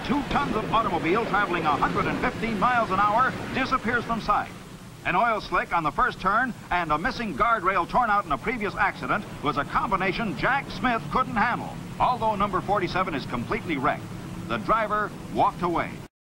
two tons of automobile traveling 115 miles an hour disappears from sight. An oil slick on the first turn and a missing guardrail torn out in a previous accident was a combination Jack Smith couldn't handle. Although number 47 is completely wrecked, the driver walked away.